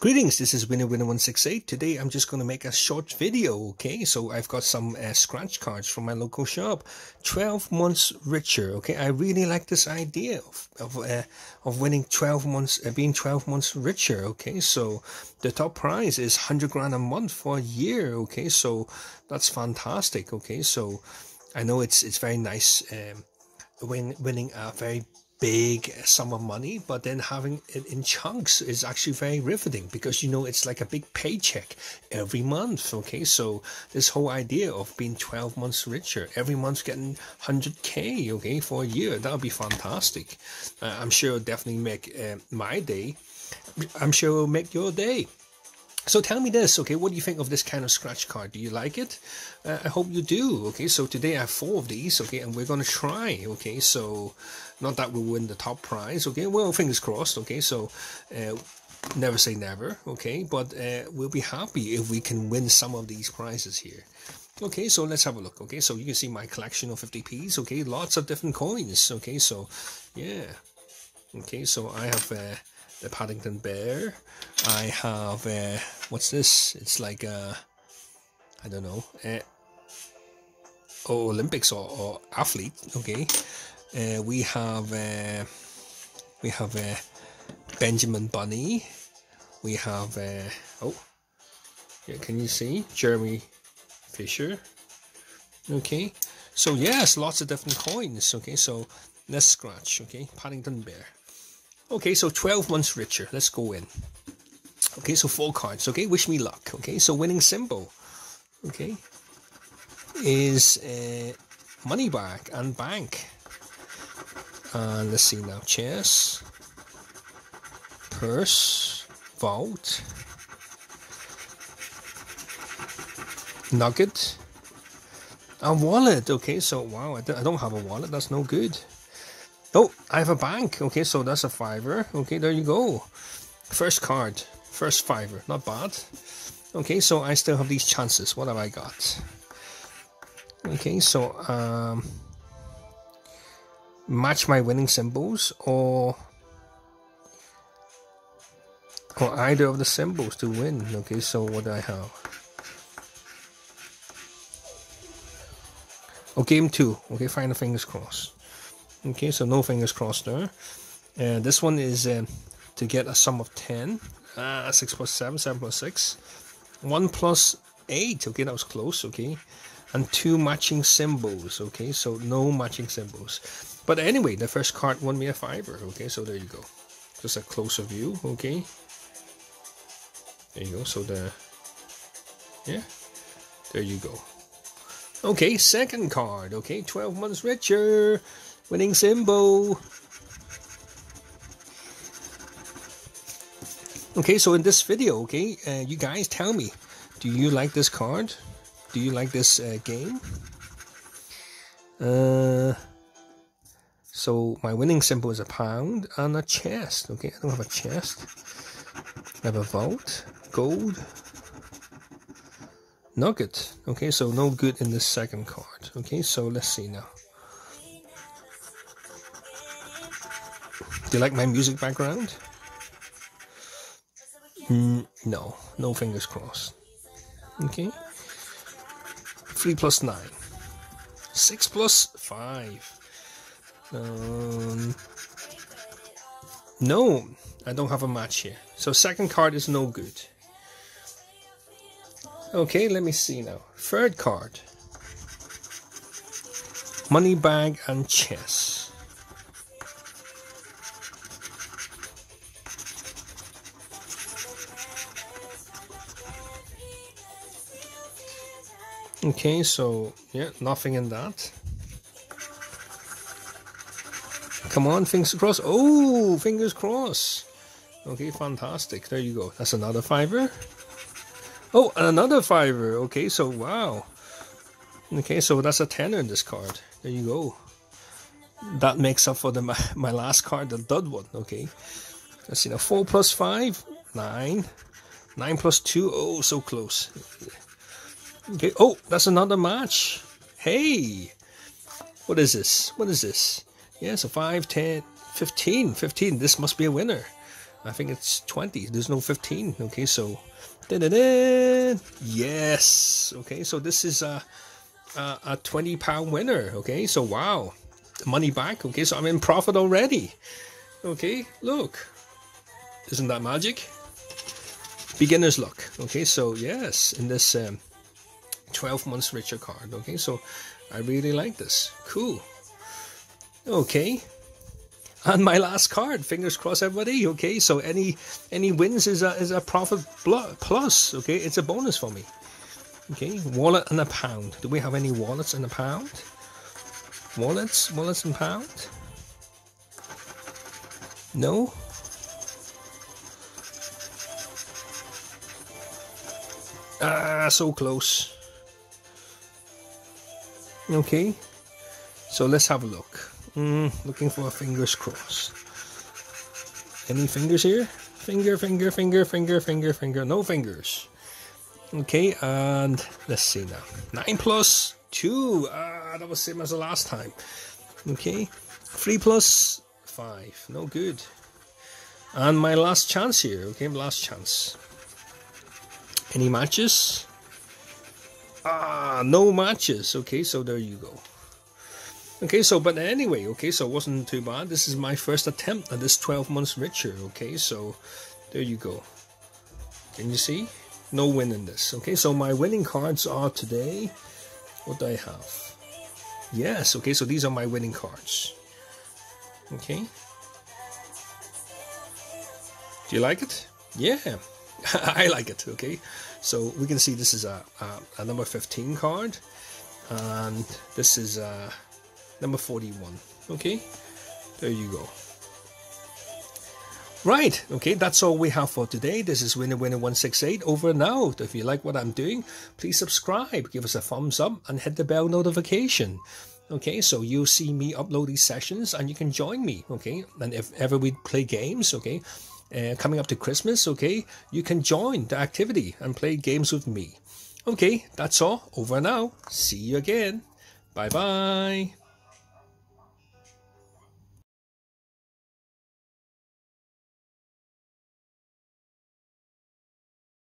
Greetings, this is Winner Winner 168. Today I'm just going to make a short video, okay? So I've got some uh, scratch cards from my local shop. 12 months richer, okay? I really like this idea of of, uh, of winning 12 months, uh, being 12 months richer, okay? So the top prize is 100 grand a month for a year, okay? So that's fantastic, okay? So I know it's it's very nice um, win, winning a very big sum of money, but then having it in chunks is actually very riveting because you know it's like a big paycheck every month. Okay, so this whole idea of being 12 months richer, every month getting 100k, okay, for a year, that would be fantastic. Uh, I'm sure it'll definitely make uh, my day. I'm sure it'll make your day. So tell me this, okay, what do you think of this kind of scratch card? Do you like it? Uh, I hope you do, okay, so today I have four of these, okay, and we're going to try, okay, so not that we'll win the top prize, okay, well, fingers crossed, okay, so uh, never say never, okay, but uh, we'll be happy if we can win some of these prizes here. Okay, so let's have a look, okay, so you can see my collection of 50p's, okay, lots of different coins, okay, so, yeah, okay, so I have... Uh, the Paddington Bear. I have, uh, what's this? It's like, uh, I don't know, uh, oh, Olympics or, or athlete, okay. Uh, we have, uh, we have uh, Benjamin Bunny. We have, uh, oh, yeah, can you see? Jeremy Fisher. Okay, so yes, lots of different coins. Okay, so let's scratch. Okay, Paddington Bear. Okay, so 12 months richer. Let's go in. Okay, so four cards. Okay, wish me luck. Okay, so winning symbol. Okay, is uh, money bag and bank. And let's see now. Chess, purse, vault, nugget, and wallet. Okay, so wow, I don't have a wallet. That's no good. Oh, I have a bank. Okay, so that's a fiver. Okay, there you go. First card. First fiver. Not bad. Okay, so I still have these chances. What have I got? Okay, so um, match my winning symbols or or either of the symbols to win. Okay, so what do I have? Oh, game two. Okay, final fingers crossed. Okay, so no fingers crossed there. And this one is uh, to get a sum of 10. Uh, 6 plus 7, 7 plus 6. 1 plus 8. Okay, that was close. Okay. And two matching symbols. Okay, so no matching symbols. But anyway, the first card won me a fiver. Okay, so there you go. Just a closer view. Okay. There you go. So the. Yeah. There you go. Okay, second card. Okay, 12 months richer. Winning symbol. Okay, so in this video, okay, uh, you guys tell me, do you like this card? Do you like this uh, game? Uh, so my winning symbol is a pound and a chest. Okay, I don't have a chest. I have a vault, gold, nugget. Okay, so no good in this second card. Okay, so let's see now. Do you like my music background? Mm, no, no fingers crossed. Okay. 3 plus 9. 6 plus 5. Um, no, I don't have a match here. So second card is no good. Okay, let me see now. Third card. Money bag and chess. Okay, so yeah, nothing in that. Come on, fingers crossed. Oh, fingers crossed. Okay, fantastic. There you go. That's another fiver. Oh, another fiver. Okay, so wow. Okay, so that's a tenner in this card. There you go. That makes up for the my, my last card, the dud one. Okay. Let's see now. Four plus five, nine. Nine plus two. Oh, so close. Okay. Oh, that's another match. Hey. What is this? What is this? Yeah, so 5, 10, 15. 15. This must be a winner. I think it's 20. There's no 15. Okay, so da -da -da. yes. Okay, so this is a a, a 20 pound winner. Okay, so wow, money back. Okay, so I'm in profit already. Okay, look, isn't that magic? Beginner's luck. Okay, so yes, in this um, 12 months richer card. Okay, so I really like this. Cool. Okay. And my last card, fingers crossed, everybody. Okay, so any any wins is a is a profit plus. Okay, it's a bonus for me. Okay, wallet and a pound. Do we have any wallets and a pound? Wallets, wallets and pound. No. Ah, so close. Okay, so let's have a look. Mm, looking for a fingers crossed. Any fingers here? Finger, finger, finger, finger, finger, finger. No fingers. Okay, and let's see now. 9 plus 2. Ah, that was same as the last time. Okay, 3 plus 5. No good. And my last chance here. Okay, last chance. Any matches? Ah, no matches. Okay, so there you go. Okay, so but anyway, okay, so it wasn't too bad. This is my first attempt at this 12 months richer. Okay, so there you go. Can you see? No win in this. Okay, so my winning cards are today. What do I have? Yes, okay, so these are my winning cards. Okay. Do you like it? Yeah, I like it. Okay, so we can see this is a, a, a number 15 card, and this is a number 41. Okay, there you go. Right, okay, that's all we have for today. This is Winner Winner 168 over and out. If you like what I'm doing, please subscribe, give us a thumbs up, and hit the bell notification. Okay, so you'll see me upload these sessions and you can join me. Okay, and if ever we play games, okay, uh, coming up to Christmas, okay, you can join the activity and play games with me. Okay, that's all. Over now. See you again. Bye bye.